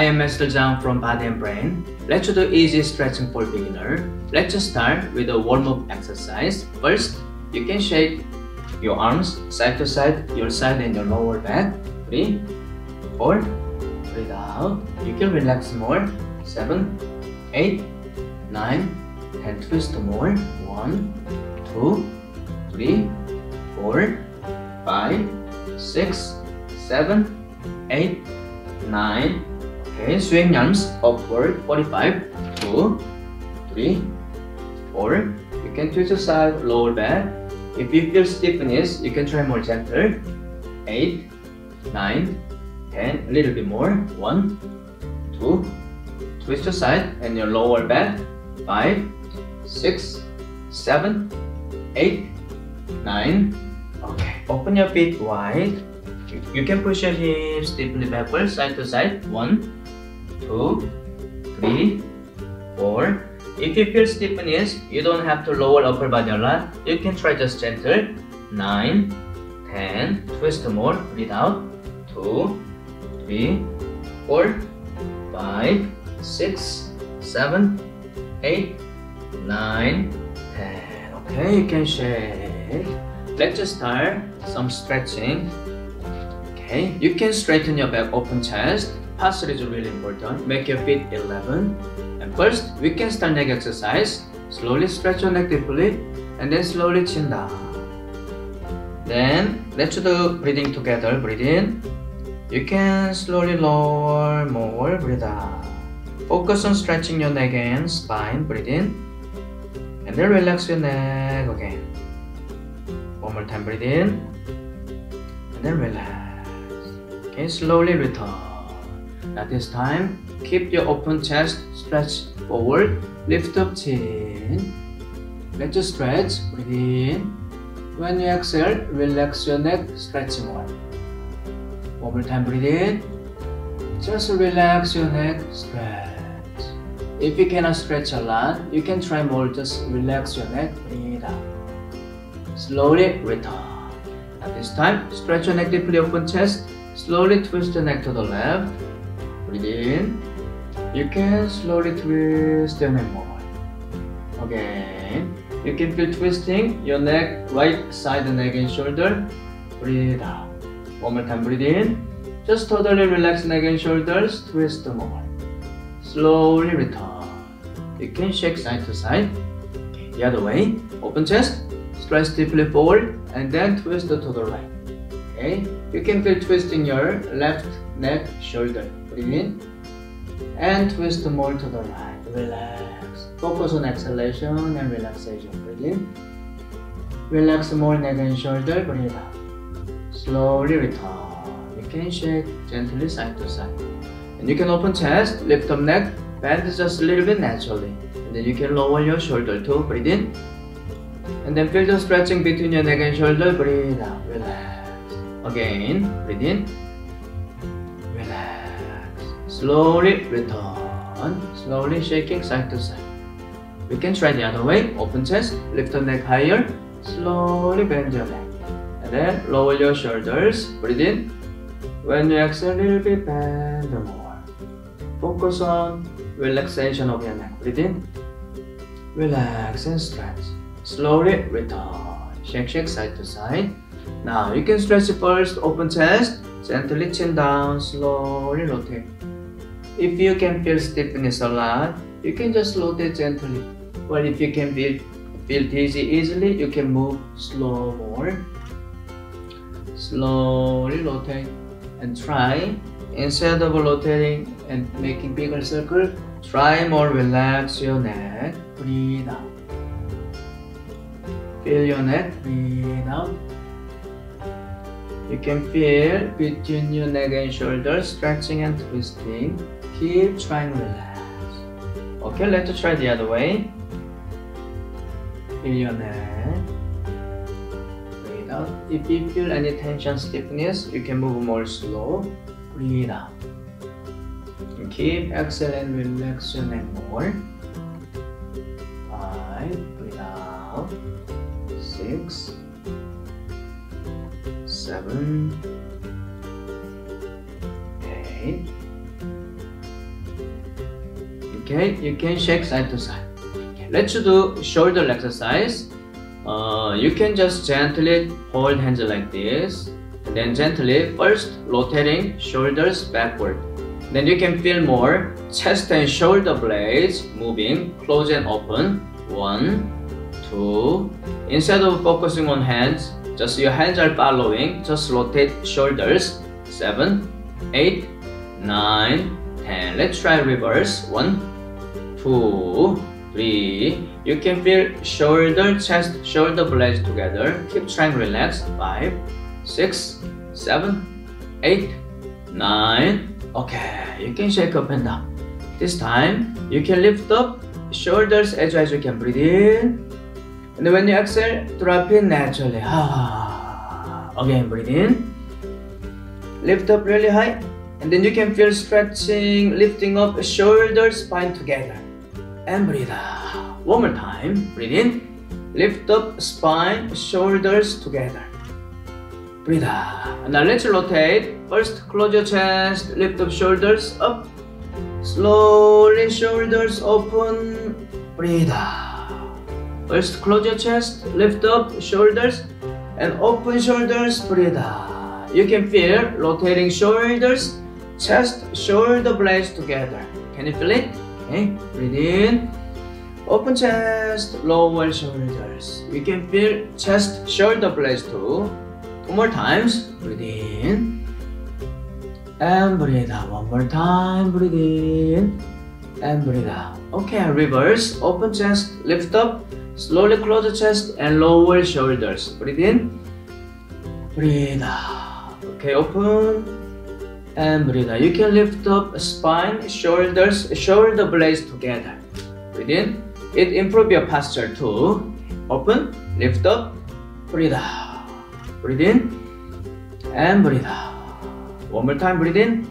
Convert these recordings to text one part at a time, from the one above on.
I am Master Jang from Body and Brain. Let's do easy stretching for beginner. Let's start with a warm-up exercise. First, you can shake your arms side to side, your side and your lower back. Three, four, breathe out. You can relax more. Seven, eight, nine, and twist more. One, two, three, four, five, six, seven, eight, nine. Okay, swing arms upward. Forty-five. Two, three, four. You can twist your side lower back. If you feel stiffness, you can try more gentle. Eight, nine, ten. A little bit more. One, two. Twist your side and your lower back. Five, six, seven, eight, nine. Okay. Open your feet wide. You, can push your hips deeply backwards, side to side. One, two, three, four. If you feel stiffness, you don't have to lower upper body a lot. You can try just gentle. Nine, ten. Twist more. Breathe out. Two, three, four, five, six, seven, eight, nine, ten. Okay, you can shake. Let's just start some stretching. Okay, you can straighten your back, open chest. Posture is really important. Make your feet 11. And first, we can start neck exercise. Slowly stretch your neck deeply and then slowly chin down. Then, let's do breathing together. Breathe in. You can slowly lower more. Breathe out. Focus on stretching your neck and spine. Breathe in. And then relax your neck again. One more time. Breathe in. And then relax. Okay, slowly return. At this time, keep your open chest stretch forward. Lift up chin. Let your stretch. Breathe in. When you exhale, relax your neck, stretch more. One more time, breathe in. Just relax your neck, stretch. If you cannot stretch a lot, you can try more. Just relax your neck, breathe out. Slowly return. At this time, stretch your neck deeply, open chest. Slowly twist the neck to the left. Breathe in. You can slowly twist your neck more. Again. You can feel twisting your neck, right side neck and shoulder. Breathe out. One more time, breathe in. Just totally relax neck and shoulders, twist more. Slowly return. You can shake side to side. The other way. Open chest, stretch deeply forward, and then twist to the right. Okay, you can feel twisting your left neck, shoulder. In and twist the more to the right. Relax. Focus on exhalation and relaxation. Breathe in. Relax more neck and shoulder. Breathe out. Slowly return. You can shake gently side to side. And you can open chest, lift up neck, bend just a little bit naturally. And then you can lower your shoulder too. Breathe in. And then feel the stretching between your neck and shoulder. Breathe out. Relax. Again. Breathe in. Slowly return. Slowly shaking side to side. We can try the other way. Open chest, lift the neck higher. Slowly bend your neck. And then lower your shoulders. Breathe in. When you exhale, a little bit bend more. Focus on relaxation of your neck. Breathe in. Relax and stretch. Slowly return. Shake, shake side to side. Now you can stretch first. Open chest. Gently chin down. Slowly rotate. If you can feel stiffness a lot, you can just rotate gently. But if you can feel feel dizzy easily, you can move slow more. Slowly rotate and try instead of rotating and making bigger circle, try more relax your neck. Breathe out. Feel your neck. Breathe out. You can feel between your neck and shoulders stretching and twisting. Keep trying relax. Okay, let's try the other way. Feel your neck. Breathe out. If you feel any tension, stiffness, you can move more slow. Breathe out. Keep exhale and relax your neck more. Five. Breathe out. Six. Seven. Okay, you can shake side to side. Okay, let's do shoulder exercise. Uh, you can just gently hold hands like this. Then gently, first rotating shoulders backward. Then you can feel more chest and shoulder blades moving, close and open. One, two. Instead of focusing on hands, just your hands are following, just rotate shoulders. Seven, eight, nine, ten. Let's try reverse. One, two, three. You can feel shoulder, chest, shoulder blades together. Keep trying relax. Five, six, seven, eight, nine. Okay, you can shake up and down. This time, you can lift up shoulders as well as you can. Breathe in. And when you exhale, drop in naturally. Again, breathe in. Lift up really high. And then you can feel stretching, lifting up shoulders, spine together. And breathe out. One more time. Breathe in. Lift up spine, shoulders together. Breathe out. Now let's rotate. First, close your chest, lift up shoulders up. Slowly, shoulders open. Breathe out. First, close your chest, lift up shoulders, and open shoulders. Breathe out. You can feel rotating shoulders, chest, shoulder blades together. Can you feel it? Okay, breathe in. Open chest, lower shoulders. You can feel chest, shoulder blades too. Two more times. Breathe in. And breathe out. One more time. Breathe in. And breathe out. Okay, reverse. Open chest, lift up. Slowly close the chest and lower shoulders. Breathe in. Breathe out. Okay, open. And breathe out. You can lift up spine, shoulders, shoulder blades together. Breathe in. It improve your posture too. Open, lift up, breathe out. Breathe in and breathe out. One more time, breathe in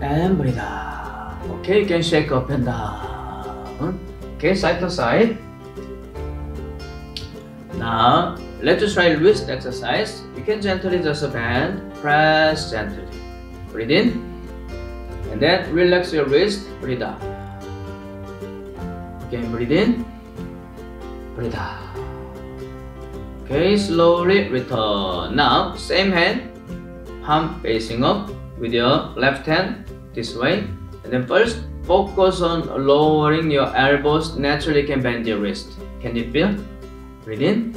and breathe out. Okay, you can shake up and down. Okay, side to side. Now, let's try wrist exercise. You can gently just bend, press gently. Breathe in and then relax your wrist, breathe out. Okay, breathe in, breathe out. Okay, slowly return. Now, same hand, palm facing up with your left hand this way. And then first, focus on lowering your elbows. Naturally, can bend your wrist. Can you feel? Breathe in.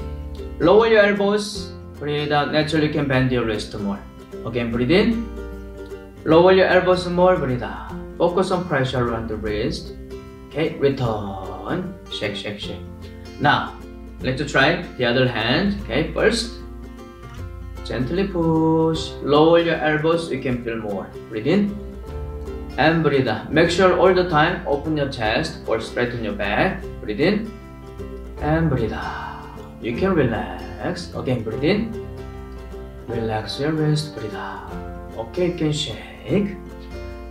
Lower your elbows. Breathe out. Naturally, can bend your wrist more. Again, breathe in. Lower your elbows more. Breathe. Focus on pressure around the wrist. Okay, return. Shake, shake, shake. Now, let's try the other hand. Okay, first, gently push. Lower your elbows. You can feel more. Breathe in and breathe out. Make sure all the time open your chest or straighten your back. Breathe in and breathe out. You can relax. Again, breathe in. Relax your wrist. Breathe out. Okay, you can shake.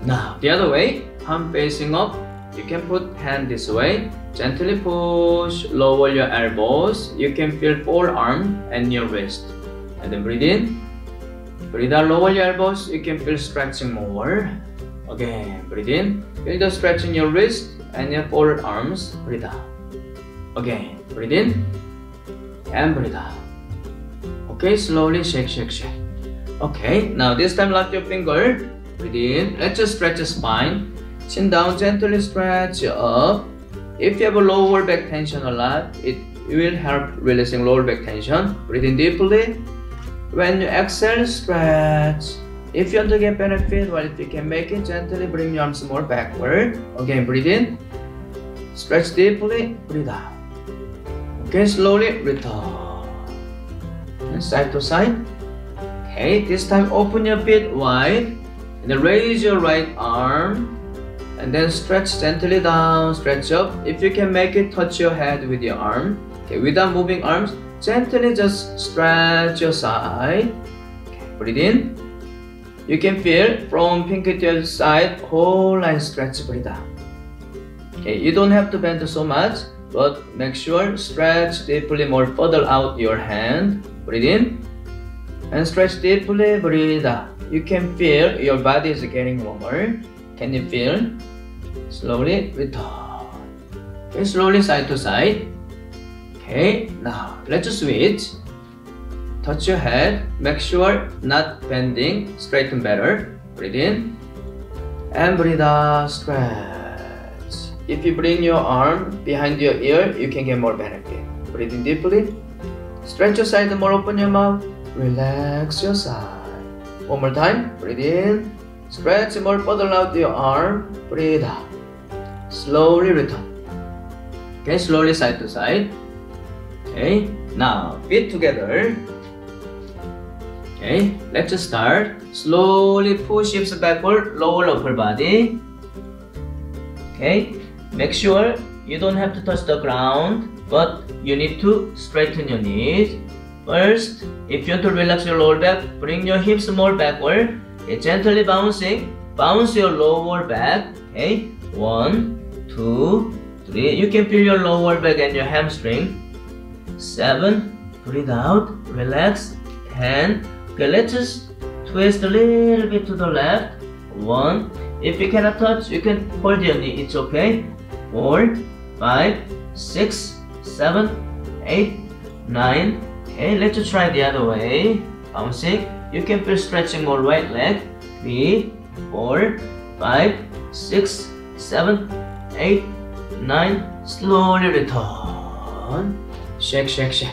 Now, the other way. Palm facing up. You can put hand this way. Gently push. Lower your elbows. You can feel forearm and your wrist. And then breathe in. Breathe out. Lower your elbows. You can feel stretching more. Again, breathe in. Feel the stretch in your wrist and your forearms. Breathe out. Again, breathe in and breathe out. Okay, slowly shake, shake, shake. Okay, now this time lock your finger. Breathe in. Let's just stretch the spine. Chin down, gently stretch up. If you have a lower back tension a lot, it will help releasing lower back tension. Breathe in deeply. When you exhale, stretch. If you want to get benefit, well, if you can make it, gently bring your arms more backward. Again, breathe in. Stretch deeply, breathe out. Okay, slowly return. And side to side. Okay, this time open your feet wide. And then raise your right arm. And then stretch gently down, stretch up. If you can make it, touch your head with your arm. Okay, without moving arms, gently just stretch your side. Okay, breathe in. You can feel from pinky to the side, whole line stretch, breathe out. Okay, you don't have to bend so much, but make sure stretch deeply more further out your hand. Breathe in and stretch deeply, breathe out. You can feel your body is getting warmer. Can you feel? Slowly return. Slowly side to side. Okay, now let's switch. Touch your head. Make sure not bending. Straighten better. Breathe in. And breathe out. Stretch. If you bring your arm behind your ear, you can get more benefit. Breathe in deeply. Stretch your side more. Open your mouth. Relax your side. One more time. Breathe in. Stretch more. Further out your arm. Breathe out. Slowly return. Okay, slowly side to side. Okay, now feet together. Okay, let's start. Slowly push hips backward, lower upper body. Okay, make sure you don't have to touch the ground, but you need to straighten your knees. First, if you want to relax your lower back, bring your hips more backward. Okay, gently bouncing. Bounce your lower back. Okay, one, two, three. You can feel your lower back and your hamstring. Seven. Breathe out. Relax. Ten. Okay, let's just twist a little bit to the left. One. If you cannot touch, you can hold your knee. It's okay. Four, five, six, seven, eight, nine. Okay, let's try the other way. Bouncing. You can feel stretching more right leg. Three, four, five, six, seven, eight, nine, slowly return. Shake, shake, shake.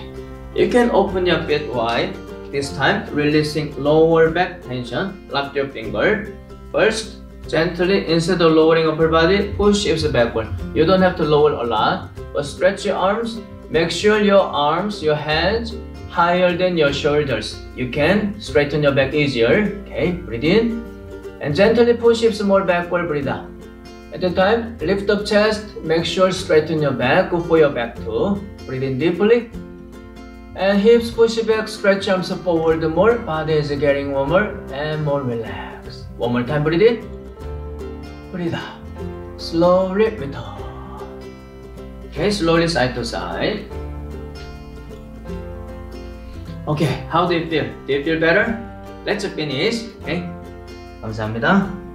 You can open your feet wide. This time, releasing lower back tension. Lock your finger. First, gently instead of lowering upper body, push hips backward. You don't have to lower a lot, but stretch your arms. Make sure your arms, your hands, higher than your shoulders. You can straighten your back easier. Okay, breathe in. And gently push hips more backward, breathe out. At the time, lift up chest, make sure straighten your back, go for your back too. Breathe in deeply. And hips push back, stretch arms forward more, body is getting warmer and more relaxed. One more time, breathe in. Breathe out. Slowly return. Okay, slowly side to side. Okay, how do you feel? Do you feel better? Let's finish. Okay. 감사합니다.